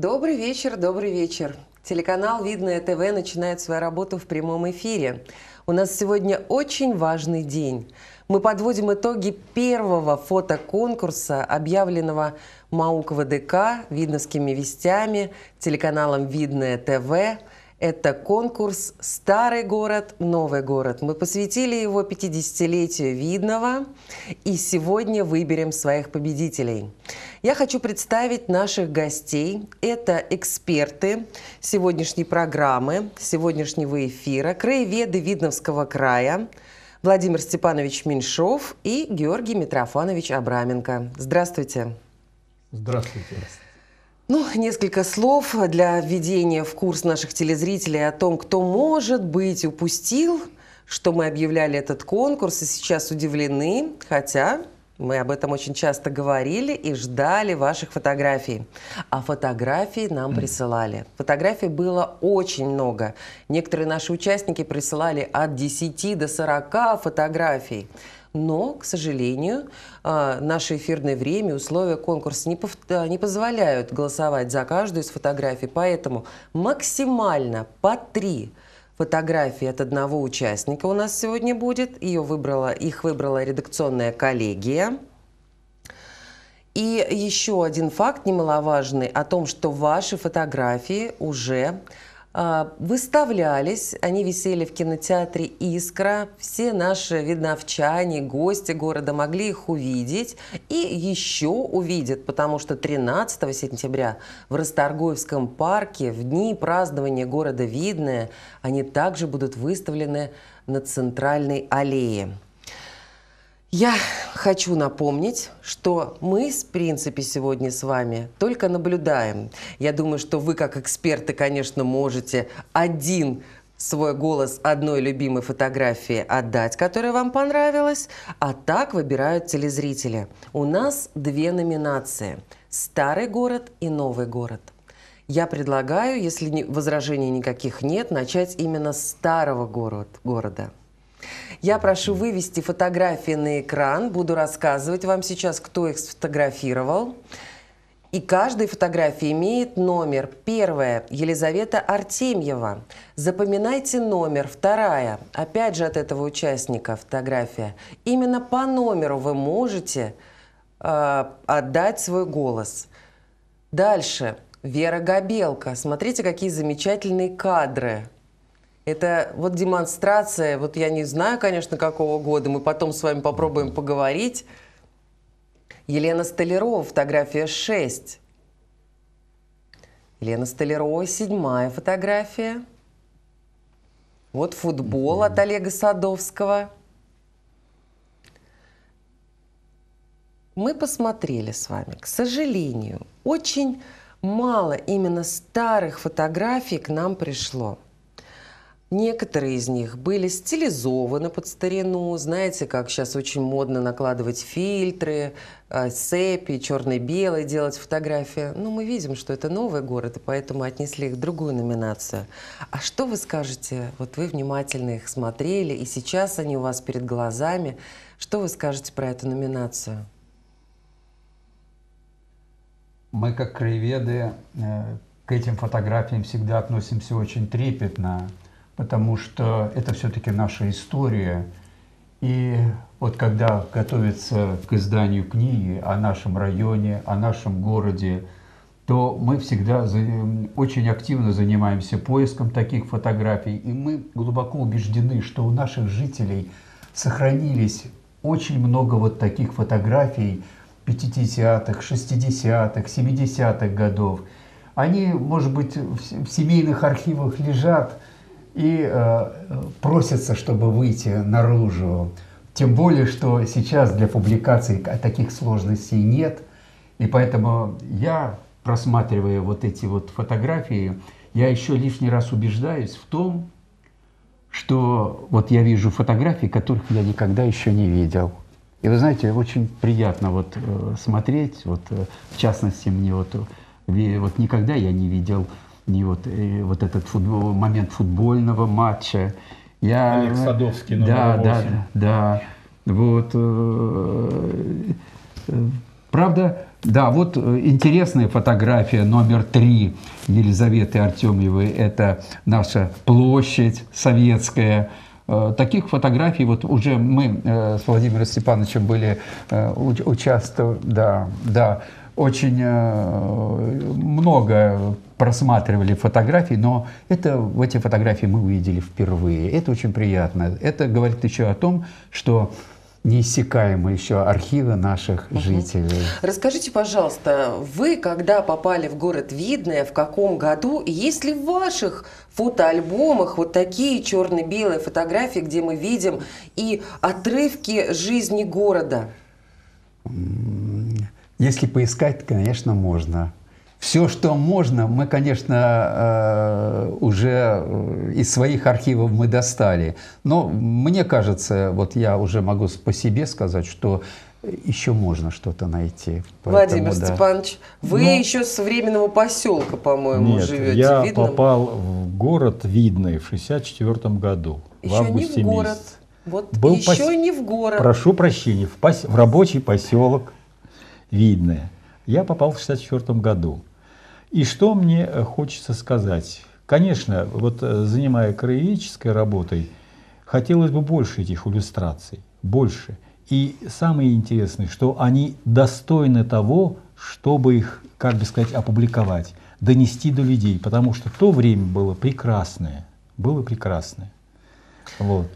Добрый вечер, добрый вечер. Телеканал «Видное ТВ» начинает свою работу в прямом эфире. У нас сегодня очень важный день. Мы подводим итоги первого фотоконкурса, объявленного МАУК ВДК, Видновскими вестями, телеканалом «Видное ТВ», это конкурс «Старый город, новый город». Мы посвятили его 50-летию Видного, и сегодня выберем своих победителей. Я хочу представить наших гостей. Это эксперты сегодняшней программы, сегодняшнего эфира, краеведы Видновского края, Владимир Степанович Меньшов и Георгий Митрофанович Абраменко. Здравствуйте. Здравствуйте. Ну, несколько слов для введения в курс наших телезрителей о том, кто, может быть, упустил, что мы объявляли этот конкурс, и сейчас удивлены, хотя мы об этом очень часто говорили и ждали ваших фотографий. А фотографии нам присылали. Фотографий было очень много. Некоторые наши участники присылали от 10 до 40 фотографий. Но, к сожалению, а, наше эфирное время, условия конкурса не, пов... не позволяют голосовать за каждую из фотографий, поэтому максимально по три фотографии от одного участника у нас сегодня будет. Ее выбрала, их выбрала редакционная коллегия. И еще один факт немаловажный о том, что ваши фотографии уже выставлялись, они висели в кинотеатре «Искра». Все наши видновчане, гости города могли их увидеть и еще увидят, потому что 13 сентября в Расторгуевском парке в дни празднования города Видное они также будут выставлены на центральной аллее. Я хочу напомнить, что мы, в принципе, сегодня с вами только наблюдаем. Я думаю, что вы, как эксперты, конечно, можете один свой голос одной любимой фотографии отдать, которая вам понравилась, а так выбирают телезрители. У нас две номинации – «Старый город» и «Новый город». Я предлагаю, если возражений никаких нет, начать именно с старого город, города – я прошу вывести фотографии на экран. Буду рассказывать вам сейчас, кто их сфотографировал. И каждая фотография имеет номер. Первая – Елизавета Артемьева. Запоминайте номер. Вторая – опять же от этого участника фотография. Именно по номеру вы можете э, отдать свой голос. Дальше – Вера Габелка. Смотрите, какие замечательные кадры. Это вот демонстрация, вот я не знаю, конечно, какого года, мы потом с вами попробуем поговорить. Елена Столярова, фотография 6. Елена Столярова, седьмая фотография. Вот футбол от Олега Садовского. Мы посмотрели с вами, к сожалению, очень мало именно старых фотографий к нам пришло. Некоторые из них были стилизованы под старину. Знаете, как сейчас очень модно накладывать фильтры, э, сепи, черно-белый, делать фотографии. Ну, мы видим, что это новый город, и поэтому отнесли их в другую номинацию. А что вы скажете? Вот вы внимательно их смотрели, и сейчас они у вас перед глазами. Что вы скажете про эту номинацию? Мы, как краеведы, э, к этим фотографиям всегда относимся очень трепетно потому что это все-таки наша история. И вот когда готовится к изданию книги о нашем районе, о нашем городе, то мы всегда очень активно занимаемся поиском таких фотографий. И мы глубоко убеждены, что у наших жителей сохранились очень много вот таких фотографий 50-х, 60-х, 70-х годов. Они, может быть, в семейных архивах лежат, и э, просятся, чтобы выйти наружу. Тем более, что сейчас для публикации таких сложностей нет. И поэтому я, просматривая вот эти вот фотографии, я еще лишний раз убеждаюсь в том, что вот я вижу фотографии, которых я никогда еще не видел. И вы знаете, очень приятно вот э, смотреть, вот э, в частности мне вот, э, вот никогда я не видел и вот, и вот этот футбол, момент футбольного матча. Я, Олег Садовский, номер да, 8. Да, да, вот. Э, Правда, да, вот э, интересная фотография номер три Елизаветы Артемьевой. Это наша площадь советская. Э, таких фотографий вот уже мы с Владимиром Степановичем были участвовали, да, да, очень много просматривали фотографии, но это, в эти фотографии мы увидели впервые. Это очень приятно. Это говорит еще о том, что неиссякаемые еще архивы наших угу. жителей. Расскажите, пожалуйста, вы когда попали в город Видное, в каком году, и есть ли в ваших фотоальбомах вот такие черно-белые фотографии, где мы видим и отрывки жизни города? Если поискать, конечно, можно. Все, что можно, мы, конечно, э, уже э, из своих архивов мы достали. Но мне кажется, вот я уже могу по себе сказать, что еще можно что-то найти. Поэтому, Владимир да. Степанович, вы ну, еще с временного поселка, по-моему, живете. Я Видном? попал в город Видный в 64 году. Еще в августе не в город. Месяц. Вот Был еще пос... не в город. Прошу прощения, в, пос... в рабочий поселок Видное. Я попал в 64 году. И что мне э, хочется сказать? Конечно, вот э, занимая краеведческой работой, хотелось бы больше этих иллюстраций, больше. И самое интересное, что они достойны того, чтобы их, как бы сказать, опубликовать, донести до людей, потому что то время было прекрасное, было прекрасное. Вот.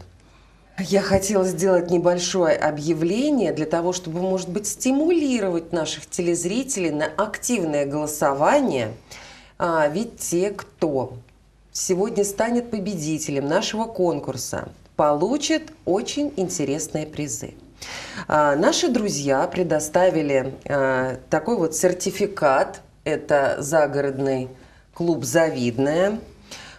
Я хотела сделать небольшое объявление для того, чтобы, может быть, стимулировать наших телезрителей на активное голосование. А, ведь те, кто сегодня станет победителем нашего конкурса, получат очень интересные призы. А, наши друзья предоставили а, такой вот сертификат. Это загородный клуб «Завидная»,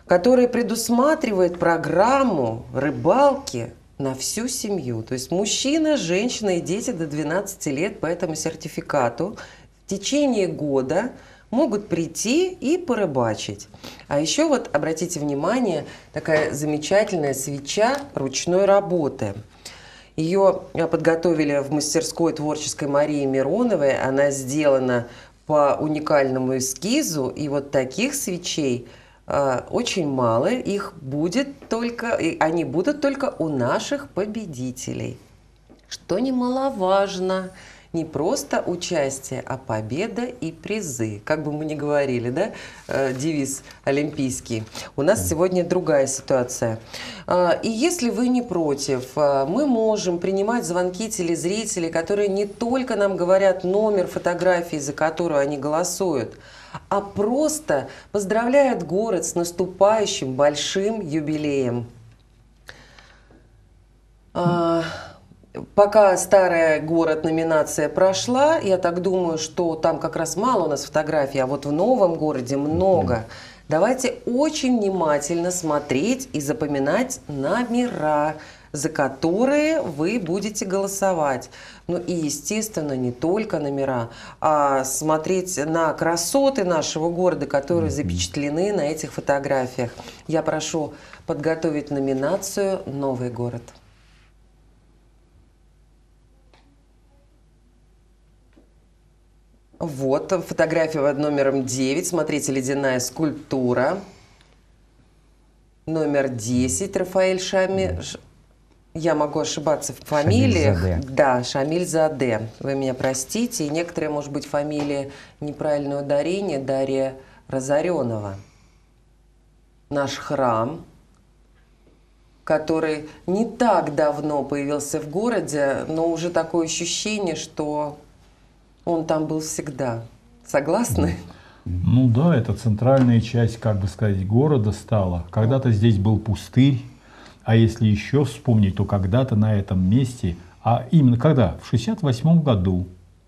который предусматривает программу рыбалки на всю семью. То есть мужчина, женщина и дети до 12 лет по этому сертификату в течение года могут прийти и порыбачить. А еще вот обратите внимание, такая замечательная свеча ручной работы. Ее подготовили в мастерской творческой Марии Мироновой. Она сделана по уникальному эскизу. И вот таких свечей – а, очень мало, их будет только, они будут только у наших победителей. Что немаловажно, не просто участие, а победа и призы. Как бы мы ни говорили, да, э, девиз олимпийский. У нас сегодня другая ситуация. А, и если вы не против, мы можем принимать звонки телезрителей, которые не только нам говорят номер фотографии, за которую они голосуют, а просто поздравляют город с наступающим большим юбилеем. А, пока старая город номинация прошла, я так думаю, что там как раз мало у нас фотографий, а вот в новом городе много. Давайте очень внимательно смотреть и запоминать номера за которые вы будете голосовать. Ну и, естественно, не только номера, а смотреть на красоты нашего города, которые запечатлены на этих фотографиях. Я прошу подготовить номинацию «Новый город». Вот фотография под номером 9. Смотрите, ледяная скульптура. Номер 10. Рафаэль Шами... Я могу ошибаться в фамилиях. Шамиль Заде. Да, Шамиль Заде. Вы меня простите. И некоторые, может быть, фамилии неправильное ударение. Дарья Разоренова. Наш храм, который не так давно появился в городе, но уже такое ощущение, что он там был всегда. Согласны? Ну да, это центральная часть, как бы сказать, города стала. Когда-то здесь был пустырь, а если еще вспомнить, то когда-то на этом месте, а именно когда? В 68 году,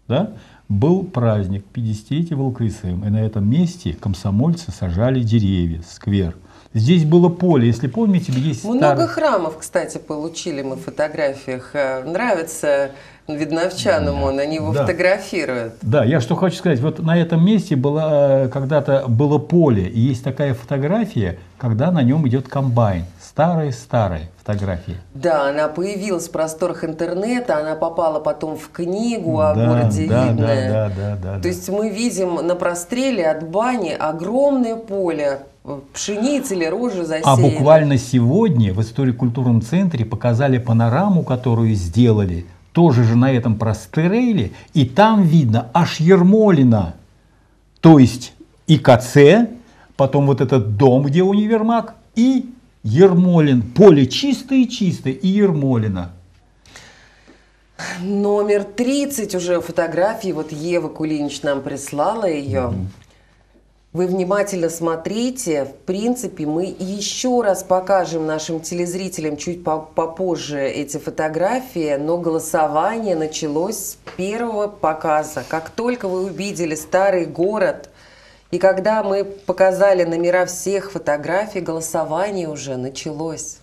да, был праздник 50-летия Волкрысовым, и на этом месте комсомольцы сажали деревья, сквер. Здесь было поле, если помните, есть Много старый- храмов, кстати, получили мы в фотографиях. Э, Нравится видновчанам он, они его Да. фотографируют. Да, я что хочу сказать, вот на этом месте было, э, когда-то было поле, и есть такая фотография, когда на нем идет комбайн. Старая-старая фотография. Да, она появилась в просторах интернета, она попала потом в книгу о да, городе да, Видное. да, да, да, да, То есть мы видим на простреле от бани огромное поле э, пшеницы или рожи засеяно. А буквально сегодня в историко-культурном центре показали панораму, которую сделали, тоже же на этом прострейле, и там видно аж Ермолина. То есть ИКЦ, потом вот этот дом, где универмаг, и Ермолин. Поле чистое-чистое, и Ермолина. Номер 30 уже фотографии, вот Ева Кулинич нам прислала ее. Вы внимательно смотрите. В принципе, мы еще раз покажем нашим телезрителям чуть по- попозже эти фотографии, но голосование началось с первого показа. Как только вы увидели старый город, и когда мы показали номера всех фотографий, голосование уже началось.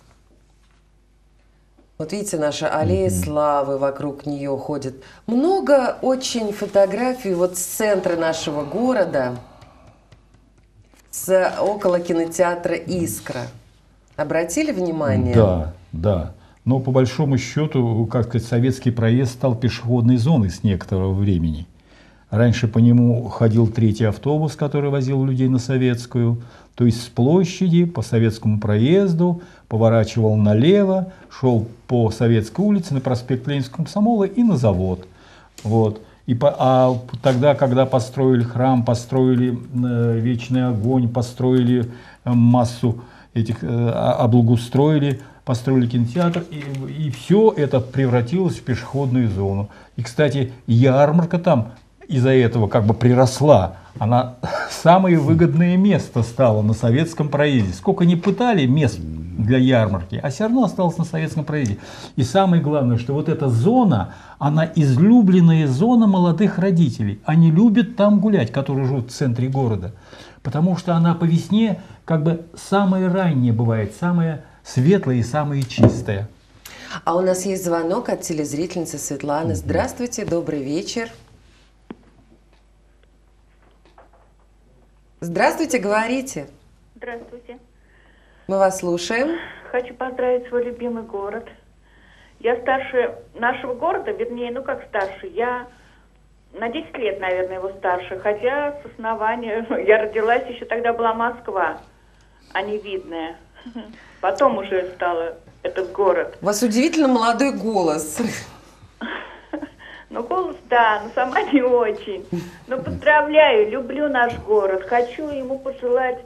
Вот видите, наша аллея славы вокруг нее ходит. Много очень фотографий вот с центра нашего города, с около кинотеатра «Искра». Обратили внимание? Да, да. Но по большому счету, как сказать, советский проезд стал пешеходной зоной с некоторого времени. Раньше по нему ходил третий автобус, который возил людей на Советскую. То есть с площади по советскому проезду поворачивал налево, шел по Советской улице на проспект Ленинского комсомола и на завод. Вот. И по- а тогда, когда построили храм, построили э, вечный огонь, построили э, массу этих, э, а- облагоустроили, построили кинотеатр, и, и все это превратилось в пешеходную зону. И, кстати, ярмарка там из-за этого как бы приросла. Она самое выгодное место стала на советском проезде. Сколько не пытали мест для ярмарки, а все равно осталось на советском проезде. И самое главное, что вот эта зона, она излюбленная зона молодых родителей. Они любят там гулять, которые живут в центре города. Потому что она по весне как бы самая ранняя бывает, самая светлая и самая чистая. А у нас есть звонок от телезрительницы Светланы. Здравствуйте, добрый вечер. Здравствуйте, говорите. Здравствуйте. Мы вас слушаем. Хочу поздравить свой любимый город. Я старше нашего города, вернее, ну как старше, я на 10 лет, наверное, его старше, хотя с основания, я родилась, еще тогда была Москва, а не Видная. Потом уже стала этот город. У вас удивительно молодой голос. Ну, голос, да, но сама не очень. Но поздравляю, люблю наш город. Хочу ему пожелать,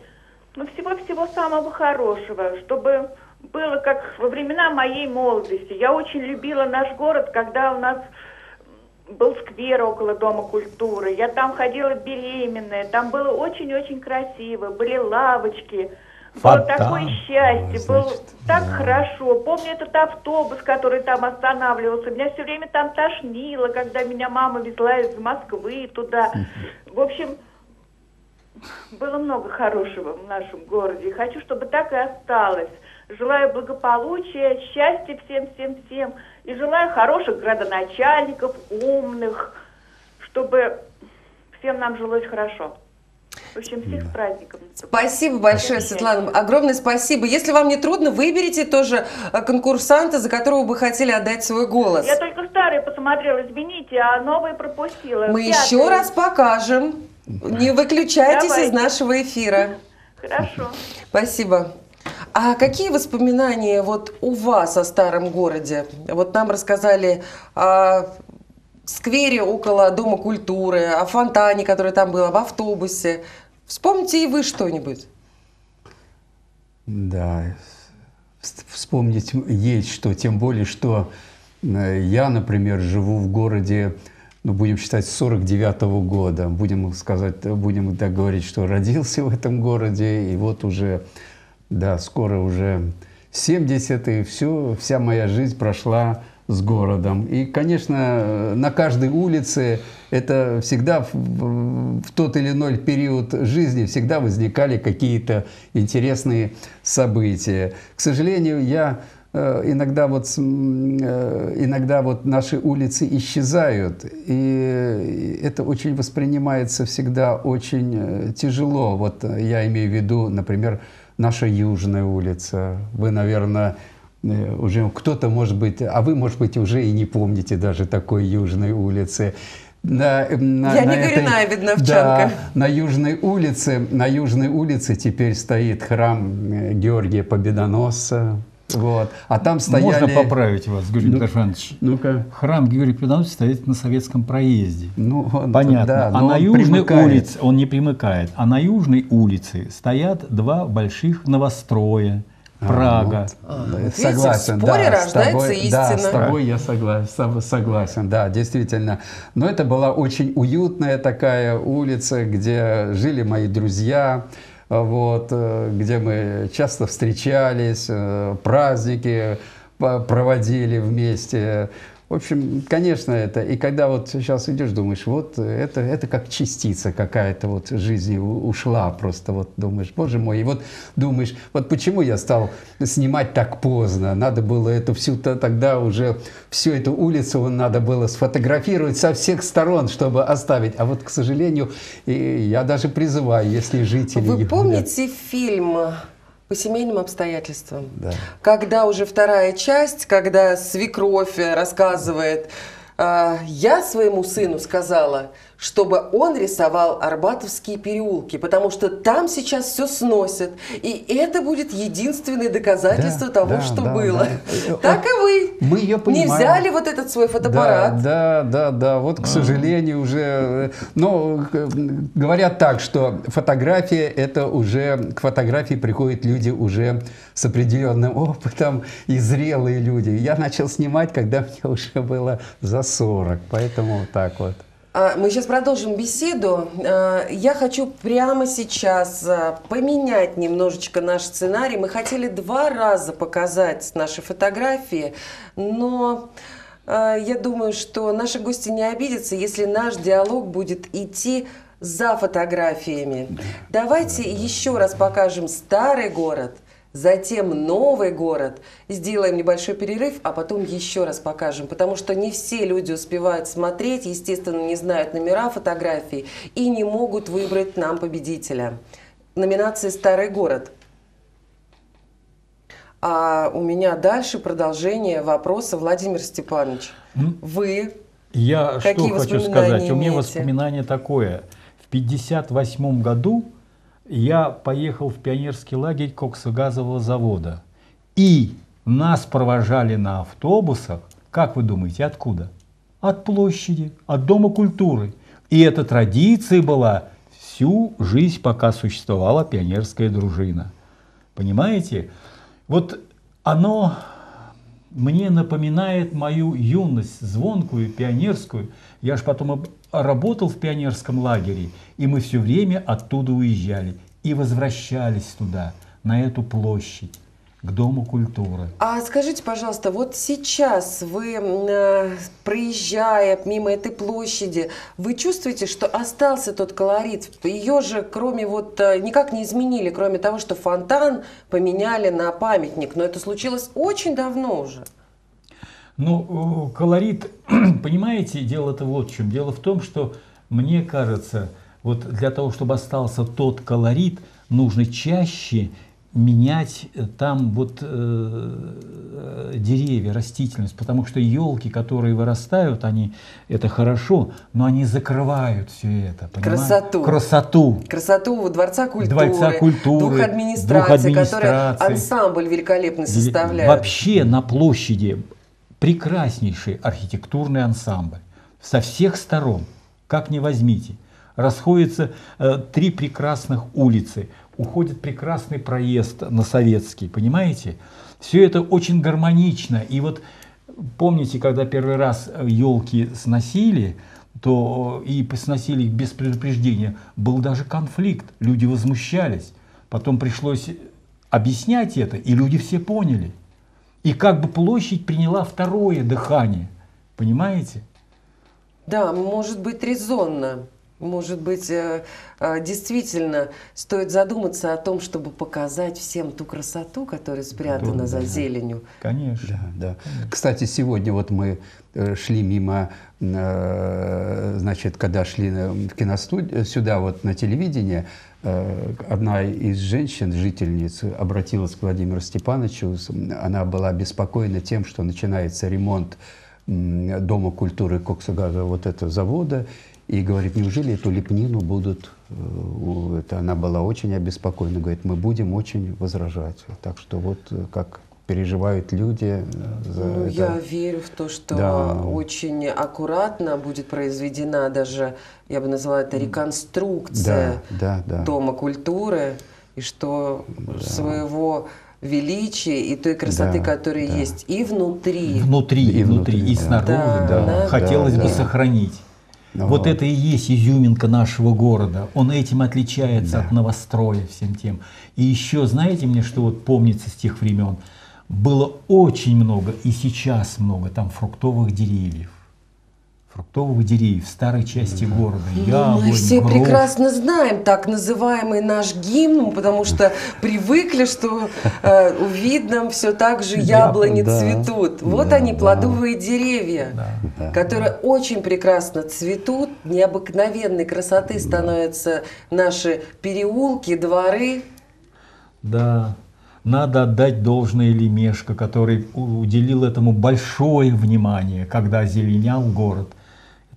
ну, всего-всего самого хорошего, чтобы было как во времена моей молодости. Я очень любила наш город, когда у нас был сквер около Дома культуры. Я там ходила беременная, там было очень-очень красиво, были лавочки. Было Фонтан. такое счастье, было так да. хорошо. Помню этот автобус, который там останавливался. Меня все время там тошнило, когда меня мама везла из Москвы туда. В общем, было много хорошего в нашем городе. И хочу, чтобы так и осталось. Желаю благополучия, счастья всем-всем-всем. И желаю хороших градоначальников, умных, чтобы всем нам жилось хорошо. В общем, всех с праздником. Спасибо большое. Светлана. Огромное спасибо. Если вам не трудно, выберите тоже э, конкурсанта, за которого вы хотели отдать свой голос. Я только старые посмотрела, извините, а новые пропустила. Мы Пятые. еще раз покажем. Не выключайтесь из Давайте. нашего эфира. Хорошо. Спасибо. А какие воспоминания вот у вас о старом городе? Вот нам рассказали о сквере около Дома культуры, о фонтане, который там был, об автобусе. Вспомните и вы что-нибудь. Да, вспомнить есть что, тем более, что э, я, например, живу в городе, ну, будем считать, с 49 года. Будем сказать, будем так говорить, что родился в этом городе, и вот уже, да, скоро уже 70, и все, вся моя жизнь прошла с городом. И, конечно, на каждой улице это всегда в, в, тот или иной период жизни всегда возникали какие-то интересные события. К сожалению, я э, иногда вот, э, иногда вот наши улицы исчезают, и это очень воспринимается всегда очень э, тяжело. Вот я имею в виду, например, наша Южная улица. Вы, наверное, уже кто-то может быть, а вы, может быть, уже и не помните даже такой Южной улицы. На, э, на, Я на не этой, коренная видновчанка. Да, на Южной улице, на Южной улице теперь стоит храм э, Георгия Победоносца. Вот. А там стояли... Можно поправить вас, Георгий ну, Петрович? Ну-ка. Храм Георгия Победоносца стоит на советском проезде. Ну, он, Понятно. Да, а на Южной примыкает. улице, он не примыкает, а на Южной улице стоят два больших новостроя – Прага. А, вот. а, согласен. в споре да, рождается тобой, истина. Да, с тобой я согласен, согласен, да, действительно. Но это была очень уютная такая улица, где жили мои друзья, вот, э, где мы часто встречались, э, праздники проводили вместе. В общем, конечно, это. И когда вот сейчас идешь, думаешь, вот это, это как частица какая-то вот жизни ушла просто. Вот думаешь, боже мой. И вот думаешь, вот почему я стал снимать так поздно? Надо было эту всю -то, тогда уже всю эту улицу надо было сфотографировать со всех сторон, чтобы оставить. А вот, к сожалению, я даже призываю, если жители... Вы помните фильм по семейным обстоятельствам. Да. Когда уже вторая часть, когда свекровь рассказывает, э, я своему сыну сказала, чтобы он рисовал Арбатовские переулки, потому что там сейчас все сносят. И это будет единственное доказательство да, того, да, что да, было. Да. Так и вы. Мы ее понимаем. Не взяли вот этот свой фотоаппарат. Да, да, да, да. Вот, к сожалению, уже... Ну, говорят так, что фотография, это уже... К фотографии приходят люди уже с определенным опытом и зрелые люди. Я начал снимать, когда мне уже было за 40, поэтому вот так вот. А, мы сейчас продолжим беседу. А, я хочу прямо сейчас а, поменять немножечко наш сценарий. Мы хотели два раза показать наши фотографии, но я думаю, что наши гости не обидятся, если наш диалог будет идти за фотографиями. Давайте еще раз покажем старый город – затем новый город. Сделаем небольшой перерыв, а потом еще раз покажем, потому что не все люди успевают смотреть, естественно, не знают номера фотографий и не могут выбрать нам победителя. Номинация «Старый город». А у меня дальше продолжение вопроса Владимир Степанович. Вы Я какие что хочу сказать? Имеете? У меня воспоминание такое. В 1958 году я поехал в пионерский лагерь коксогазового завода. И нас провожали на автобусах, как вы думаете, откуда? От площади, от Дома культуры. И эта традиция была всю жизнь, пока существовала пионерская дружина. Понимаете? Вот оно мне напоминает мою юность, звонкую, пионерскую. Я же потом работал в пионерском лагере, и мы все время оттуда уезжали и возвращались туда, на эту площадь к Дому культуры. А скажите, пожалуйста, вот сейчас вы, э, проезжая мимо этой площади, вы чувствуете, что остался тот колорит? Ее же, кроме вот, э, никак не изменили, кроме того, что фонтан поменяли на памятник. Но это случилось очень давно уже. Ну, колорит, понимаете, дело-то вот в чем. Дело в том, что мне кажется, вот для того, чтобы остался тот колорит, нужно чаще менять э, там вот э, деревья, растительность, потому что елки, которые вырастают, они это хорошо, но они закрывают все это? Красоту. Красоту. Красоту Дворца культуры. Дворца культуры. Двух администраций, двух администраций. которые ансамбль великолепно составляют. Вообще на площади прекраснейший архитектурный ансамбль со всех сторон, как ни возьмите. Расходятся э, три прекрасных улицы, уходит прекрасный проезд на Советский, понимаете? Все это очень гармонично. И вот помните, когда первый раз елки сносили, то и сносили их без предупреждения, был даже конфликт, люди возмущались. Потом пришлось объяснять это, и люди все поняли. И как бы площадь приняла второе дыхание. Понимаете? Да, может быть резонно. Может быть, э, э, действительно стоит задуматься о том, чтобы показать всем ту красоту, которая спрятана Да, за да. зеленью. Конечно. Да, да. Кстати, сегодня вот мы э, шли мимо, значит, когда шли в киностудию, сюда вот на телевидение, одна из женщин, жительниц, обратилась к Владимиру Степановичу. Она была обеспокоена тем, что начинается ремонт Дома культуры Коксагаза, вот этого завода, и говорит, неужели эту лепнину будут... э, у- Это она была очень обеспокоена, говорит, мы будем очень возражать. Так что вот э, как переживают люди э, за Ну, это. я верю в то, что Да. очень аккуратно будет произведена даже, я бы назвала это реконструкция Да, да, да. Дома культуры, и что своего величия и той красоты, Да, которая да. есть и внутри. Внутри, И и внутри, внутри, и да. снаружи. Да, да. да. Хотелось Да, бы да. сохранить. Вот вот. это и есть изюминка нашего города. Он этим отличается от новостроя всем тем. И еще, знаете мне, что вот помнится с тех времен? Было очень много, и сейчас много там фруктовых деревьев. Фруктовых деревьев в старой части города. Ну, Яблонь, мы все груш. прекрасно знаем так называемый наш гимн, потому что привыкли, что э, у Видном все так же яблони Да, цветут. Вот да, они, да. плодовые деревья, Да. которые очень прекрасно цветут, необыкновенной красоты становятся наши переулки, дворы. Да, надо отдать должное Лемешко, который уделил этому большое внимание, когда озеленял город.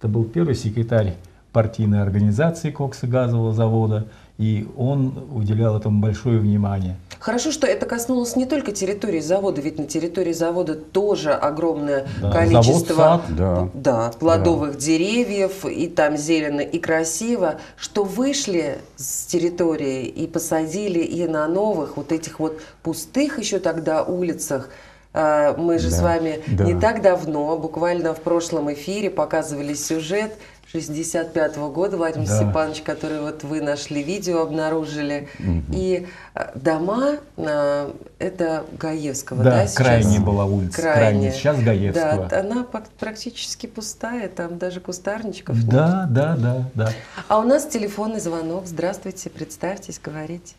Это был первый секретарь партийной организации коксогазового завода, и он уделял этому большое внимание. Хорошо, что это коснулось не только территории завода, ведь на территории завода тоже огромное Да, количество завод, сад. Да. да, плодовых деревьев, и там зелено и красиво, что вышли с территории и посадили и на новых вот этих вот пустых еще тогда улицах. А, Мы же с Да, вами да. не так давно, буквально в прошлом эфире показывали сюжет 65 года, Владимир Да. Степанович, который вот вы нашли видео, обнаружили. И а, дома, а, это Гаевского, да, Да, сейчас? крайняя была улица, крайняя, сейчас Гаевского. Да, она практически пустая, там даже кустарничков нет. Да, да, да, да. А у нас телефонный звонок. Здравствуйте, представьтесь, говорите.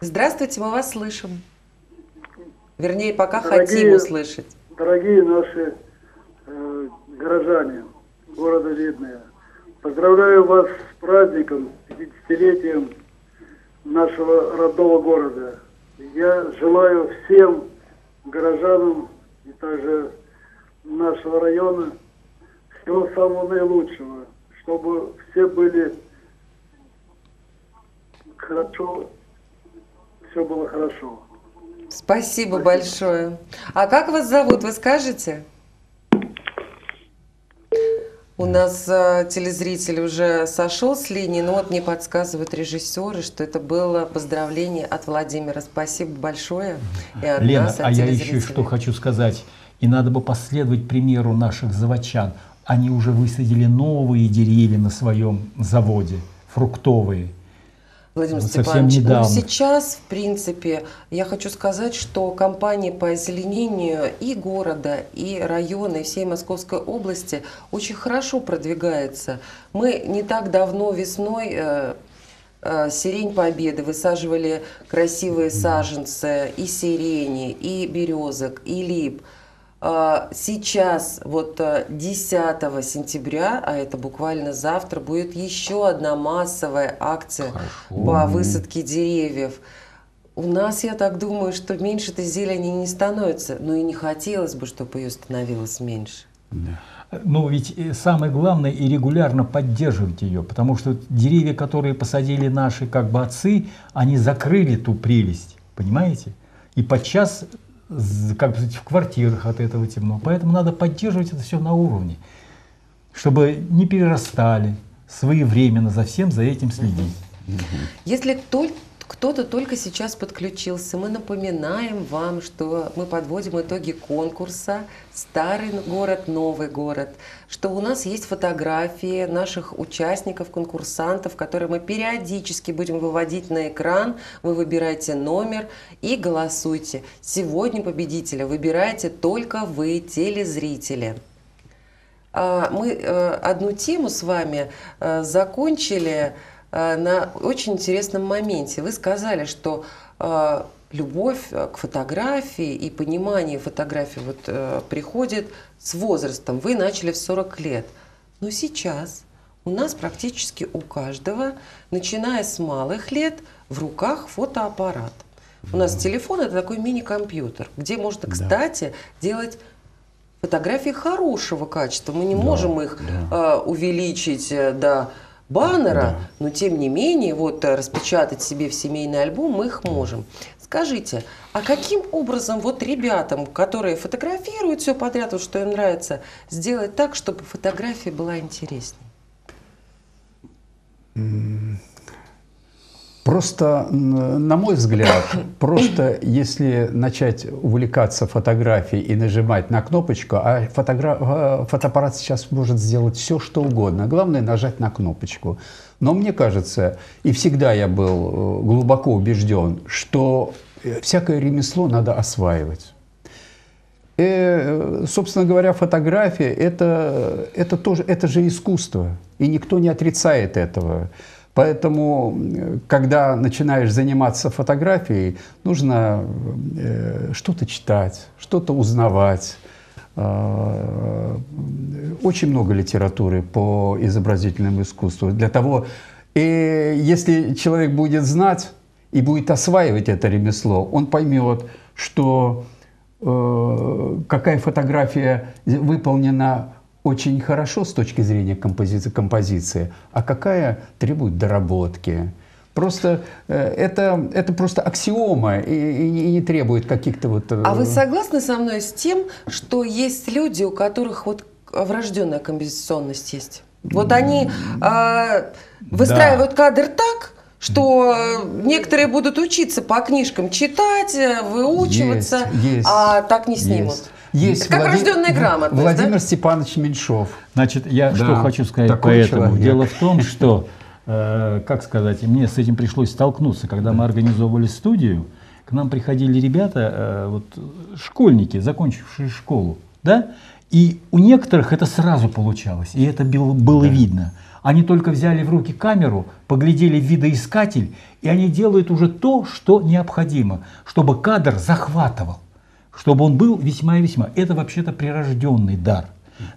Здравствуйте, мы вас слышим. Вернее, пока Дорогие- хотим услышать. Дорогие наши э, горожане города Видное, поздравляю вас с праздником, 50-летием нашего родного города. Я желаю всем горожанам и также нашего района всего самого наилучшего, чтобы все были хорошо, все было хорошо. Спасибо большое. А как вас зовут, вы скажете? У нас э, телезритель уже сошел с линии, но вот мне подсказывают режиссеры, что это было поздравление от Владимира. Спасибо большое. И от Лена, нас, от а я еще что хочу сказать. И надо бы последовать примеру наших заводчан. Они уже высадили новые деревья на своем заводе, фруктовые. Владимир совсем Степанович, ну, недавно. сейчас, в принципе, я хочу сказать, что компания по озеленению и города, и района, и всей Московской области очень хорошо продвигается. Мы не так давно весной э, э, Сирень Победы высаживали красивые саженцы и сирени, и березок, и лип. А, Сейчас, вот э, 10 сентября, а это буквально завтра, будет еще одна массовая акция по высадке деревьев. У нас, я так думаю, что меньше этой зелени не становится, но и не хотелось бы, чтобы ее становилось меньше. Но ведь э, самое главное и регулярно поддерживать ее, потому что деревья, которые посадили наши как бы отцы, они закрыли ту прелесть, понимаете? И подчас как бы в квартирах от этого темно. Поэтому надо поддерживать это все на уровне, чтобы не перерастали, своевременно за всем за этим следить. Если толь- кто-то только сейчас подключился, мы напоминаем вам, что мы подводим итоги конкурса «Старый город, новый город», что у нас есть фотографии наших участников, конкурсантов, которые мы периодически будем выводить на экран. Вы выбираете номер и голосуйте. Сегодня победителя выбираете только вы, телезрители. А, мы э, одну тему с вами э, закончили на очень интересном моменте. Вы сказали, что любовь к фотографии и понимание фотографии вот приходит с возрастом. Вы начали в 40 лет. Но сейчас у нас практически у каждого, начиная с малых лет, в руках фотоаппарат. У нас телефон это такой мини-компьютер, где можно, кстати, да. делать фотографии хорошего качества. Мы не да, можем их да. э, увеличить э, до баннера, да. но тем не менее, вот э, распечатать себе в семейный альбом мы их можем. Скажите, а каким образом вот ребятам, которые фотографируют все подряд, вот что им нравится, сделать так, чтобы фотография была интереснее? Просто, на мой взгляд, просто если начать увлекаться фотографией и нажимать на кнопочку, а фотогра... А, фотоаппарат сейчас может сделать все, что угодно. Главное нажать на кнопочку. Но мне кажется, и всегда я был э, глубоко убежден, что э, всякое ремесло надо осваивать. И, э, собственно говоря, фотография это, это, тоже, это же искусство, и никто не отрицает этого. Поэтому, когда начинаешь заниматься фотографией, нужно э, что-то читать, что-то узнавать. Э, очень много литературы по изобразительному искусству. Для того, и если человек будет знать и будет осваивать это ремесло, он поймет, что э, какая фотография выполнена очень хорошо с точки зрения композиции, композиции, а какая требует доработки. Просто э, это, это просто аксиома и, и, не требует каких-то вот... Э, а вы согласны со мной с тем, что есть люди, у которых вот врожденная композиционность есть? Вот они э, выстраивают да. кадр так, что некоторые будут учиться по книжкам читать, выучиваться, есть, есть, а так не снимут. Есть. Есть как Влади... рожденная грамотность, Владимир да? Степанович Меньшов. Значит, я да, что хочу сказать по этому. Дело в том, что, э, как сказать, мне с этим пришлось столкнуться, когда мы организовывали студию. К нам приходили ребята, э, вот, школьники, закончившие школу, да, и у некоторых это сразу получалось, и это было, было да. видно. Они только взяли в руки камеру, поглядели в видоискатель, и они делают уже то, что необходимо, чтобы кадр захватывал чтобы он был весьма и весьма. Это вообще-то прирожденный дар.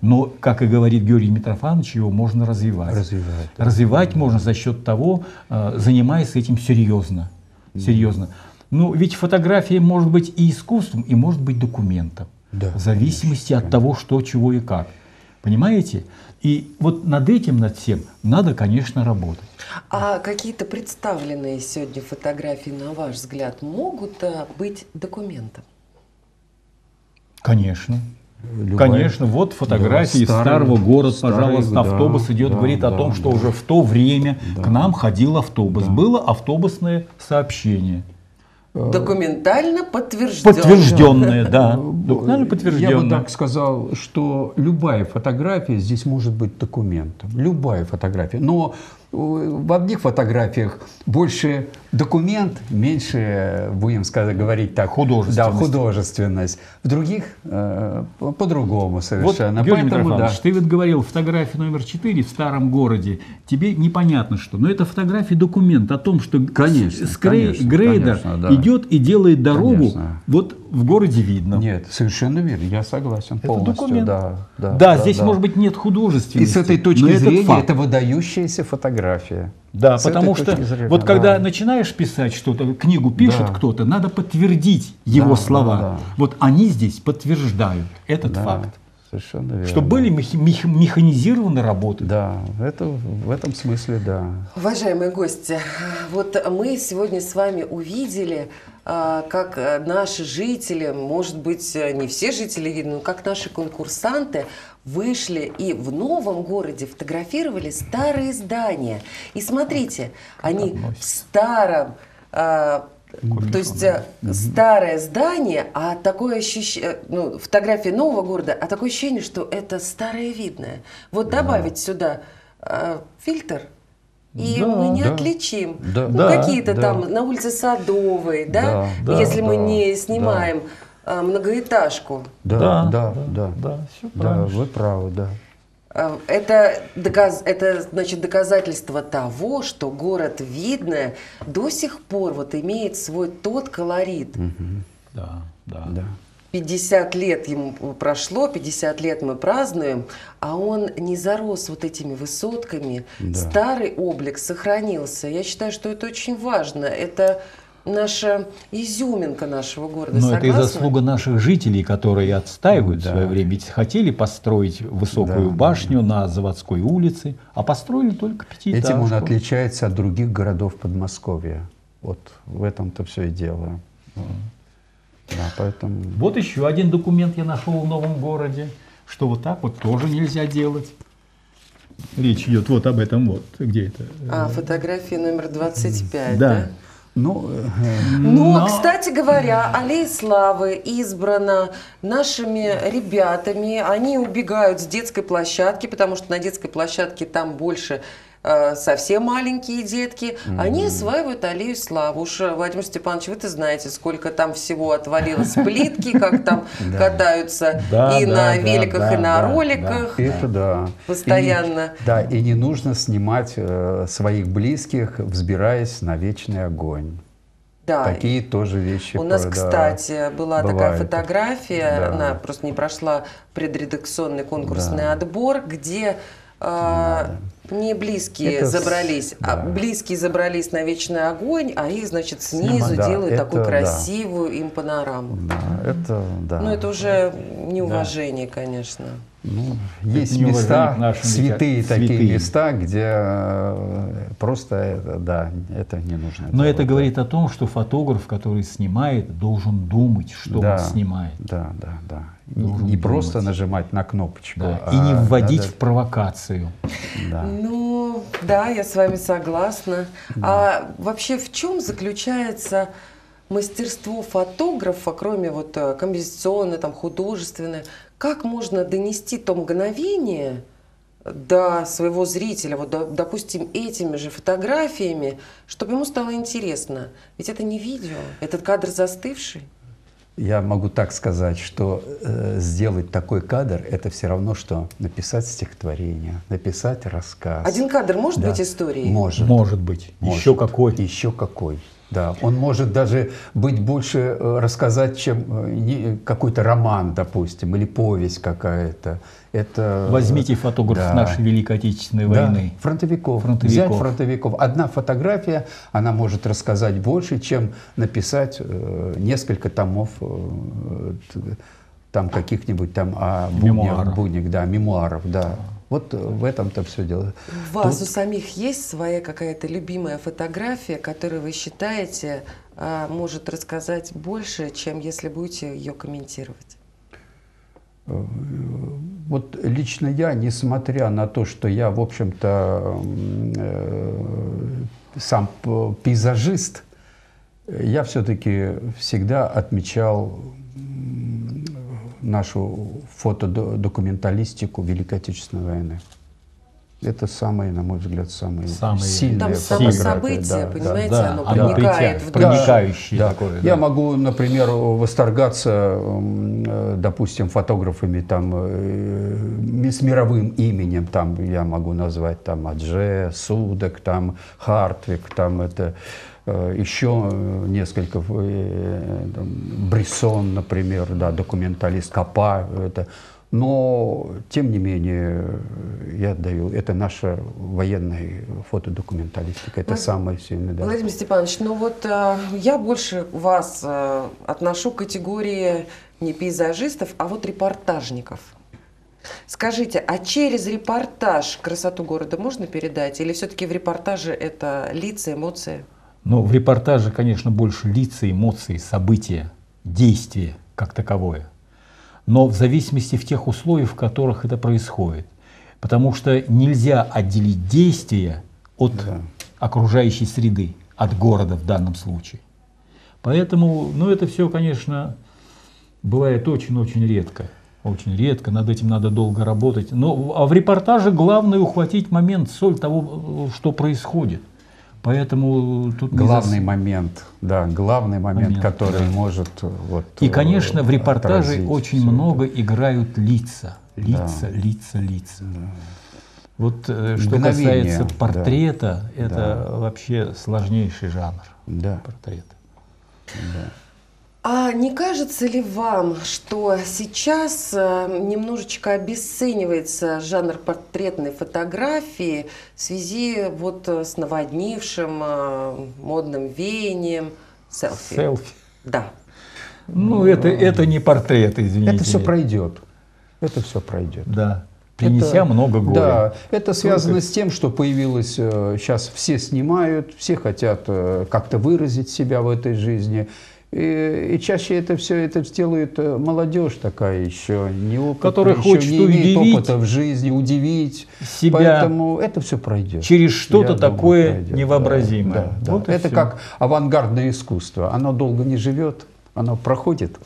Но, как и говорит Георгий Митрофанович, его можно развивать. Развивать, да. развивать можно за счет того, э, занимаясь этим серьезно. серьезно. Ну, ведь фотография может быть и искусством, и может быть документом. Да, в зависимости конечно, от того, что, чего и как. Понимаете? И вот над этим, над всем надо, конечно, работать. А какие-то представленные сегодня фотографии, на ваш взгляд, могут э, быть документом? Конечно. Любая, Конечно, вот фотографии старый, старого города, старый, пожалуйста, да, автобус идет, да, говорит да, о том, да, что да. уже в то время да. к нам ходил автобус. Да. Было автобусное сообщение. Документально подтвержденное. Подтвержденное, да. Документально подтвержденное. Я бы так сказал, что любая фотография здесь может быть документом. Любая фотография. Но в одних фотографиях больше документ, меньше, будем сказать, говорить так, художественность. Да, художественность. В других э, по-другому совершенно. Вот, Георгий Поэтому, да. ты вот говорил, фотография номер 4 в старом городе, тебе непонятно что, но это фотография документ о том, что конечно, скрей, конечно, грейдер конечно, да. идет и делает дорогу, конечно. вот в городе видно. Нет, совершенно верно, я согласен это полностью. Документ. Да, да, да, да, здесь да. может быть нет художественности. И с этой точки зрения это, это выдающаяся фотография. Да, С потому что зрения, вот да. когда начинаешь писать что-то, книгу пишет да. кто-то, надо подтвердить его да, слова. Да, да. Вот они здесь подтверждают этот да, факт. Совершенно верно. Что были мех, мех, механизированы работы. Да, это, в этом смысле, да. Уважаемые гости, вот мы сегодня с вами увидели, а, как наши жители, может быть, не все жители видно, но как наши конкурсанты вышли и в новом городе фотографировали старые здания. И смотрите, они в старом а, то есть э, старое здание, а такое ощущение, ну, фотографии нового города, а такое ощущение, что это старое видное. Вот добавить сюда э, фильтр, и Да, мы не да. отличим. Да. ну, Да, какие-то да. там на улице Садовой, да, Да, да, если мы да, не снимаем э, многоэтажку. Да, Да, да, да, да. да, Да, правильно. вы правы, да. А, Это, доказ- это значит доказательство того, что город Видное до сих пор вот имеет свой тот колорит. Да, да. да. 50 лет ему прошло, 50 лет мы празднуем, а он не зарос вот этими высотками. Да. Старый облик сохранился. Я считаю, что это очень важно. Это наша изюминка нашего города. Но это и Согласны? заслуга наших жителей, которые отстаивают в Да. свое время. Ведь хотели построить высокую Да. башню на заводской улице, а построили только пятиэтажку. Этим он отличается от других городов Подмосковья. Вот в этом-то все и дело. Да, поэтому... Вот еще один документ я нашел в новом городе, что вот так вот тоже нельзя делать. Речь идет вот об этом вот. Где это? А, фотография номер 25, Да. да? Ну, э, Но, Но- кстати говоря, Аллея Славы избрана нашими ребятами. Они убегают с детской площадки, потому что на детской площадке там больше совсем маленькие детки. Они осваивают Аллею Славы. Уж, э, Владимир Степанович, вы-то знаете, сколько там всего отвалилось плитки, как там катаются и на великах, и на роликах. это да. Постоянно. Да, и не нужно снимать э, своих близких, взбираясь на вечный огонь. Да. Такие тоже вещи. У нас, да, кстати, была такая бывают. фотография, Да. она просто не прошла предредакционный конкурсный Да. отбор, где э, не близкие Это забрались, а да. близкие забрались на вечный огонь, а их, значит, снизу Да, делают это такую да. красивую им панораму. Да, это да. Ну, это уже неуважение, конечно. Ну, есть места, святые детям. такие Святые. места, где э, просто, это, да, это не нужно. Но делать, это да. говорит о том, что фотограф, который снимает, должен думать, что Да, он снимает. Да, да, да. Не, Должен не думать. просто нажимать на кнопочку. Да, а- и не вводить да, в провокацию. да, да. Ну, да, я с вами согласна. А вообще в чем заключается мастерство фотографа, кроме вот э, композиционное, там, художественное? Как можно донести то мгновение до своего зрителя, вот, до- допустим, этими же фотографиями, чтобы ему стало интересно? Ведь это не видео, этот кадр застывший. Я могу так сказать, что э, сделать такой кадр это все равно, что написать стихотворение, написать рассказ. Один кадр может Да. быть историей? Может. Может быть. Может. Еще какой. Еще какой. Да, он может даже быть больше э, рассказать, чем э, какой-то роман, допустим, или повесть какая-то. Это Возьмите фотографов да. нашей Великой Отечественной Да, войны. фронтовиков. Фронтовиков. Взять фронтовиков. Одна фотография, она может рассказать больше, чем написать э, несколько томов э, там каких-нибудь там о буднях, буднях, да, мемуаров, да. Вот э, в этом-то все дело. У вас Тут- у самих есть своя какая-то любимая фотография, которую вы считаете а, может рассказать больше, чем если будете ее комментировать? Вот лично я, несмотря на то, что я, в общем-то, э, сам пейзажист, я все-таки всегда отмечал нашу фотодокументалистику Великой Отечественной войны. Это самые, на мой взгляд, самые, Самые сильные Там само событие, Да, да. понимаете, Да, оно оно проникает в душу. проникающее Да. такое. Я да. могу, например, восторгаться, э, допустим, фотографами там э, с мировым именем, там я могу назвать там Адже, Судок, там Хартвик, там это э, еще э, несколько, э, там, например, да, документалист Капа, это. Но, тем не менее, я отдаю, это наша военная фотодокументалистика, это Влад- самое сильное. Да. Владимир Степанович, ну вот я больше вас отношу к категории не пейзажистов, а вот репортажников. Скажите, а через репортаж красоту города можно передать? Или все-таки в репортаже это лица, эмоции? Ну, в репортаже, конечно, больше лица, эмоции, события, действия как таковое. Но в зависимости в тех условиях, в которых это происходит. Потому что нельзя отделить действия от Да. окружающей среды. от города в данном случае. Поэтому, ну это все, конечно, бывает очень-очень редко. Очень редко, над этим надо долго работать. Но а в репортаже главное ухватить момент, соль того, что происходит. Поэтому тут главный зас... момент, да, главный момент, момент который да. может вот. И, конечно, в репортаже очень много это. играют лица, лица, да. лица, лица. Да. Вот э, что Мгновение, касается портрета, да. это да. вообще сложнейший жанр. Да. Портрет. Да. А не кажется ли вам, что сейчас э, немножечко обесценивается жанр портретной фотографии в связи вот э, с наводнившим э, модным веянием селфи? Селфи. Да. Ну, это, это не портрет, извините. Это все пройдет. Это все пройдет. Да. Принеся это, много горя. Да, это связано Только... с тем, что появилось, сейчас все снимают, все хотят как-то выразить себя в этой жизни. И, и чаще это все это делает э, молодежь такая еще, неопытная, Которая еще хочет не имеет удивить опыта в жизни, удивить. Себя Поэтому это все пройдет. Через что-то такое пройдет. невообразимое. Да, да, вот Это все. как авангардное искусство. Оно долго не живет, оно проходит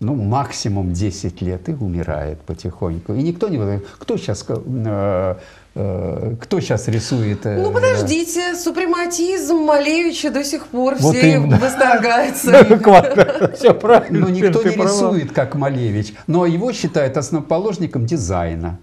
ну, максимум 10 лет и умирает потихоньку. И никто не... Кто сейчас Э, кто сейчас рисует? Э, ну, подождите, да. супрематизм Малевича до сих пор вот все именно. восторгаются. Все правильно. Но никто не рисует, как Малевич. Но его считают основоположником дизайна.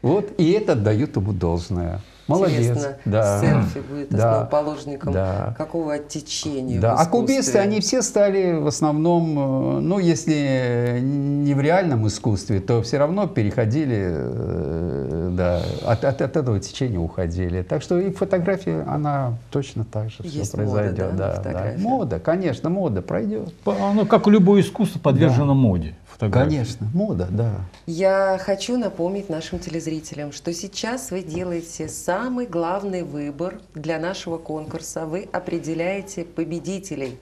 Вот, и это дают ему должное. Молодец. Интересно, да. селфи будет да. основоположником да. какого оттечения Да, а кубисты, они все стали в основном, э, ну, если не в реальном искусстве, то все равно переходили, э, да, от, от, от этого течения уходили. Так что и фотография, она точно так же Есть все произойдет. Мода, да, да. Мода, конечно, мода пройдет. Оно, как любое искусство, подвержено да. моде фотографии. Конечно, мода, да. Я хочу напомнить нашим телезрителям, что сейчас вы делаете самый главный выбор для нашего конкурса. Вы определяете победителей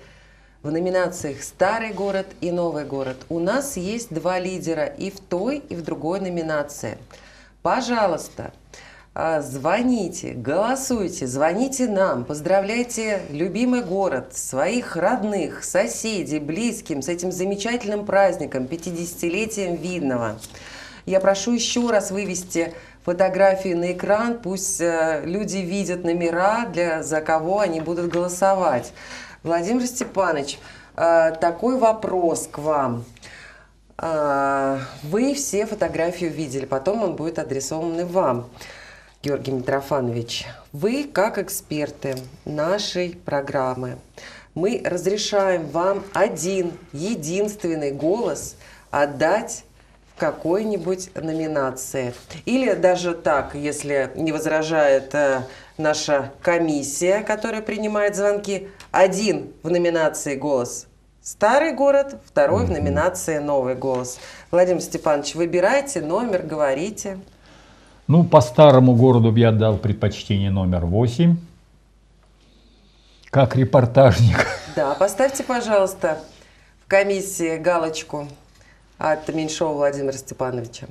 в номинациях «Старый город» и «Новый город». У нас есть два лидера и в той, и в другой номинации. Пожалуйста, звоните, голосуйте, звоните нам, поздравляйте любимый город, своих родных, соседей, близким с этим замечательным праздником, 50-летием Видного. Я прошу еще раз вывести фотографии на экран, пусть э, люди видят номера, для, за кого они будут голосовать. Владимир Степанович, э, такой вопрос к вам. Э, вы все фотографии увидели, потом он будет адресован вам. Георгий Митрофанович, вы как эксперты нашей программы, мы разрешаем вам один, единственный голос отдать в какой-нибудь номинации. Или даже так, если не возражает э, наша комиссия, которая принимает звонки, один в номинации «Голос» Старый город, второй в номинации «Новый голос». Владимир Степанович, выбирайте номер, говорите. Ну, по старому городу я дал предпочтение номер 8. Как репортажник. Да, поставьте, пожалуйста, в комиссии галочку от Меньшова Владимира Степановича.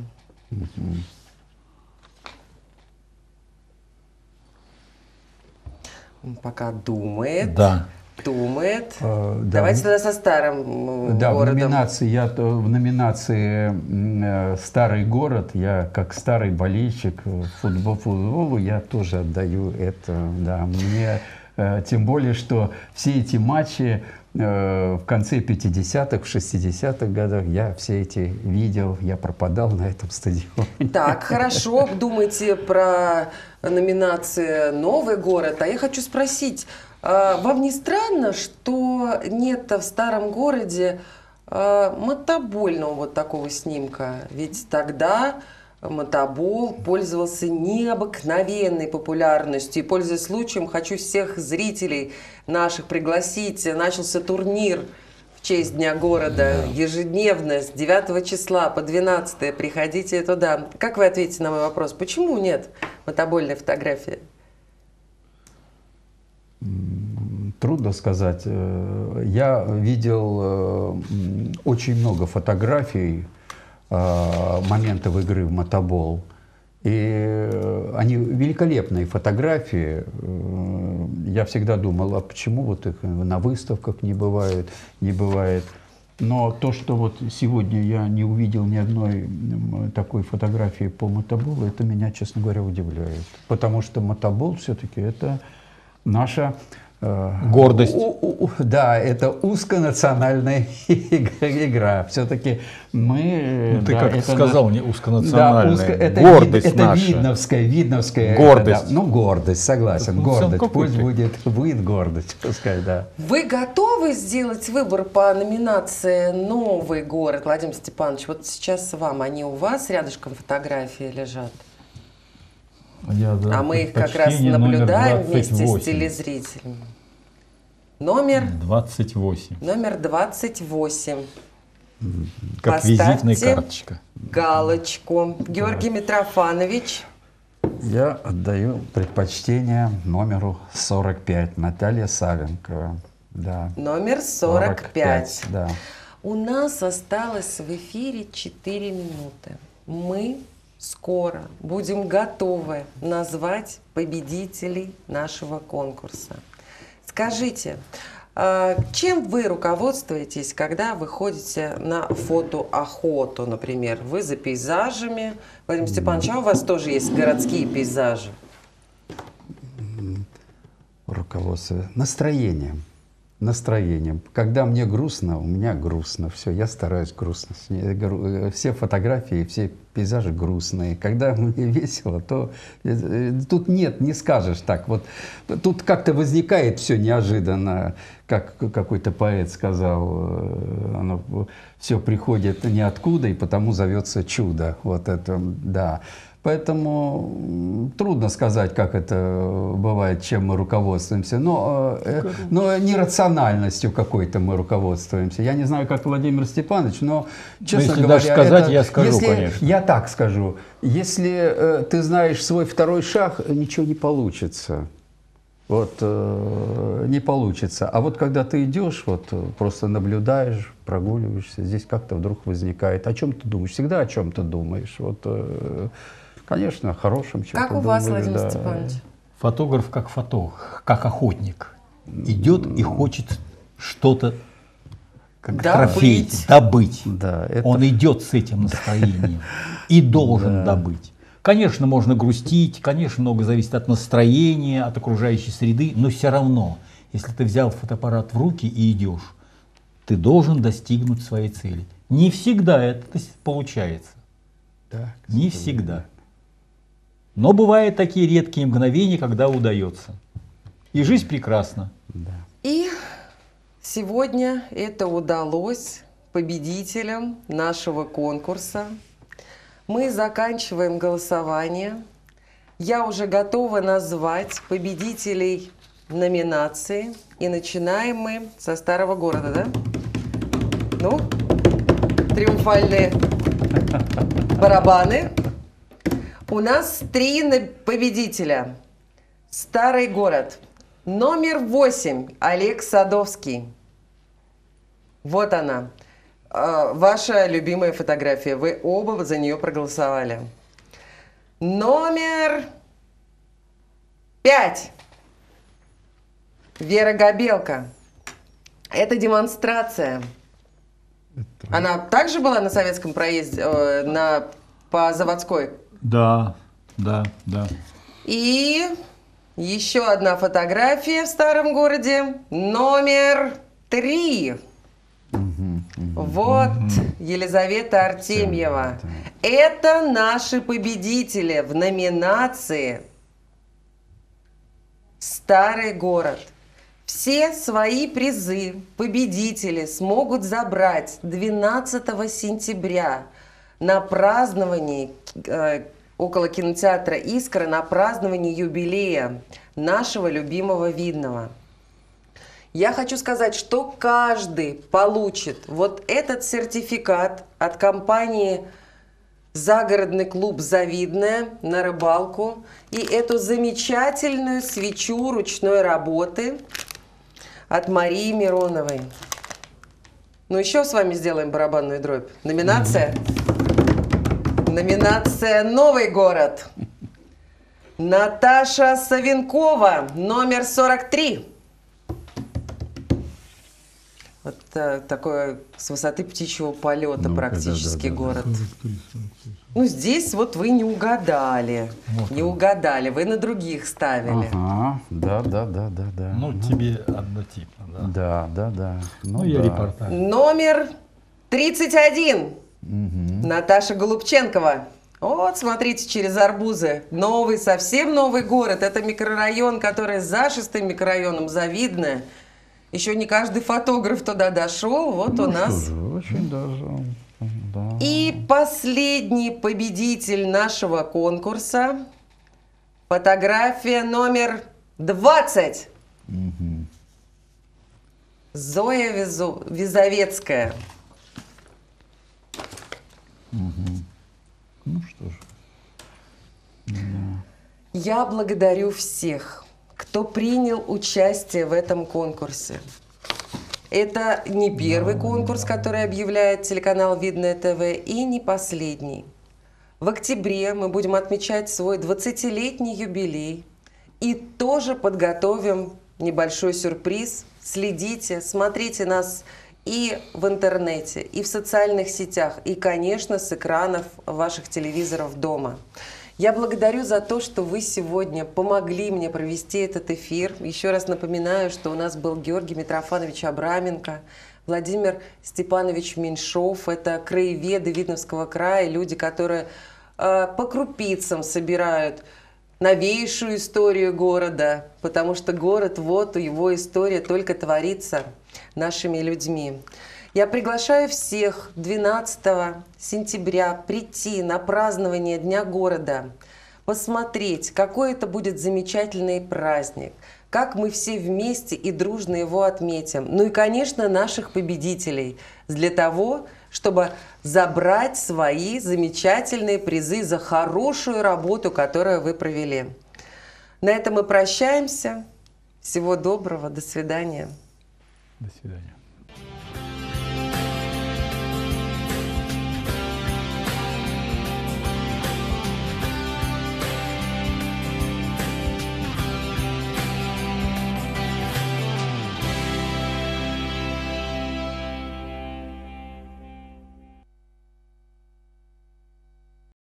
Он пока думает. Да думает. Э, да. Давайте тогда со старым да, городом. В номинации, я, в номинации э, «Старый город» я как старый болельщик футбол, футболу я тоже отдаю это. Да, мне, э, тем более, что все эти матчи в конце 50-х, в 60-х годах я все эти видел, я пропадал на этом стадионе. Так, хорошо, думайте про номинации «Новый город». А я хочу спросить, вам не странно, что нет в старом городе а, мотобольного вот такого снимка? Ведь тогда мотобол пользовался необыкновенной популярностью. И, пользуясь случаем, хочу всех зрителей наших пригласить. Начался турнир в честь Дня города. Ежедневно с 9 числа по 12 приходите туда. Как вы ответите на мой вопрос? Почему нет мотобольной фотографии? Трудно сказать. Э, я видел э, очень много фотографий э, моментов игры в мотобол. И они великолепные фотографии. я всегда думал, а почему вот их на выставках не бывает, не бывает. Но то, что вот сегодня я не увидел ни одной такой фотографии по мотоболу, это меня, честно говоря, удивляет. Потому что мотобол все-таки это наша э, Гордость. у- у- у- да, это узконациональная игра. Все-таки мы... Ну, ты да, как это сказал, на- не узконациональная. да, узко- это Гордость вид- это наша. видновская, видновская. это Гордость. да. ну, гордость, согласен, Ну, гордость. Пусть ты? будет, будет гордость, пускай, да. Вы готовы сделать выбор по номинации «Новый город», Владимир Степанович? Вот сейчас вам, они у вас рядышком фотографии лежат? Я за А мы их как раз наблюдаем вместе с 28. телезрителями. Номер, 28. номер 28. Как Поставьте. визитная карточка. Галочку. Георгий Митрофанович. Я отдаю предпочтение номеру 45, Наталья Савенкова. Да. Номер 45. да. У нас осталось в эфире 4 минуты. Мы скоро будем готовы назвать победителей нашего конкурса. Скажите, а, чем вы руководствуетесь, когда вы ходите на фотоохоту, например? Вы за пейзажами. Владимир Степанович, а у вас тоже есть городские пейзажи? Руководство настроением. Настроением. Когда мне грустно, у меня грустно. Все, я стараюсь грустно. э, Все фотографии, все пейзажи грустные. Когда мне весело, то э, тут нет, не скажешь так. Вот тут как-то возникает все неожиданно, как какой-то поэт сказал, э, оно все приходит ниоткуда и потому зовется чудо. Вот это, да. Поэтому трудно сказать, как это бывает, чем мы руководствуемся. Но, э, э, но не рациональностью какой-то мы руководствуемся. Я не знаю, как Владимир Степанович, но, честно если говоря, даже сказать, это- я скажу, если- конечно. Я так скажу. Если э, ты знаешь свой второй шаг, ничего не получится. Вот э, не получится. А вот когда ты идешь, вот э, просто наблюдаешь, прогуливаешься, здесь как-то вдруг возникает. О чем ты думаешь? Всегда о чем ты думаешь. Вот, э, конечно, о хорошем чем-то Как у вас, думаешь, Владимир да. Степанович? Фотограф как фото, как охотник. Идет и хочет что-то как Добыть. трофей добыть. Да, это Он идет с этим настроением и должен добыть. Конечно, можно грустить, конечно, много зависит от настроения, от окружающей среды, но все равно, если ты взял фотоаппарат в руки и идешь, ты должен достигнуть своей цели. Не всегда это получается. да, Не всегда. Но бывают такие редкие мгновения, когда удается. И жизнь прекрасна. И сегодня это удалось победителям нашего конкурса. Мы заканчиваем голосование. Я уже готова назвать победителей номинации. И начинаем мы со старого города, да? Ну, триумфальные барабаны. У нас три победителя. Старый город. Номер восемь. Олег Садовский. Вот она. Э, Ваша любимая фотография. Вы оба за нее проголосовали. Номер пять. Вера Габелка. Это демонстрация. Она также была на советском проезде, э, на, по заводской? Да, да, да. И еще одна фотография в старом городе. Номер три. Вот Елизавета Артемьева. Это наши победители в номинации «Старый город». Все свои призы победители смогут забрать 12 сентября на праздновании э, около кинотеатра «Искра» на праздновании юбилея нашего любимого Видного. Я хочу сказать, что каждый получит вот этот сертификат от компании «Загородный клуб Завидная» на рыбалку и эту замечательную свечу ручной работы от Марии Мироновой. Ну, еще с вами сделаем барабанную дробь. Номинация? Номинация «Новый город». Наташа Савенкова, номер 43. Вот э, такое с высоты птичьего полета Ну-ка, практически да-да-да. город. Ну, здесь вот вы не угадали. не угадали, вы на других ставили. Ага, да, да, да, да, да. Ну, тебе однотипно, да. да, да, да. Ну, я да. репортаж. Номер 31. Наташа Голубченкова. Вот, смотрите, через арбузы. Новый, совсем новый город. Это микрорайон, который за шестым микрорайоном, завидное. Еще не каждый фотограф туда дошел. Вот Ну, у нас. же, Очень даже, да. И последний победитель нашего конкурса. Фотография номер 20. Зоя Визу- Визовецкая. Ну что же. Я благодарю всех, кто принял участие в этом конкурсе. Это не первый конкурс, который объявляет телеканал Видное ТВ, и не последний. В октябре мы будем отмечать свой 20-летний юбилей и тоже подготовим небольшой сюрприз. Следите, смотрите нас и в интернете, и в социальных сетях, и, конечно, с экранов ваших телевизоров дома. Я благодарю за то, что вы сегодня помогли мне провести этот эфир. Еще раз напоминаю, что у нас был Георгий Митрофанович Абраменко, Владимир Степанович Меньшов. Это краеведы Видновского края, люди, которые э, по крупицам собирают новейшую историю города, потому что город, вот его история только творится нашими людьми. Я приглашаю всех 12 сентября прийти на празднование Дня города, посмотреть, какой это будет замечательный праздник, как мы все вместе и дружно его отметим. Ну и, конечно, наших победителей для того, чтобы забрать свои замечательные призы за хорошую работу, которую вы провели. На этом мы прощаемся. Всего доброго, до свидания. До свидания.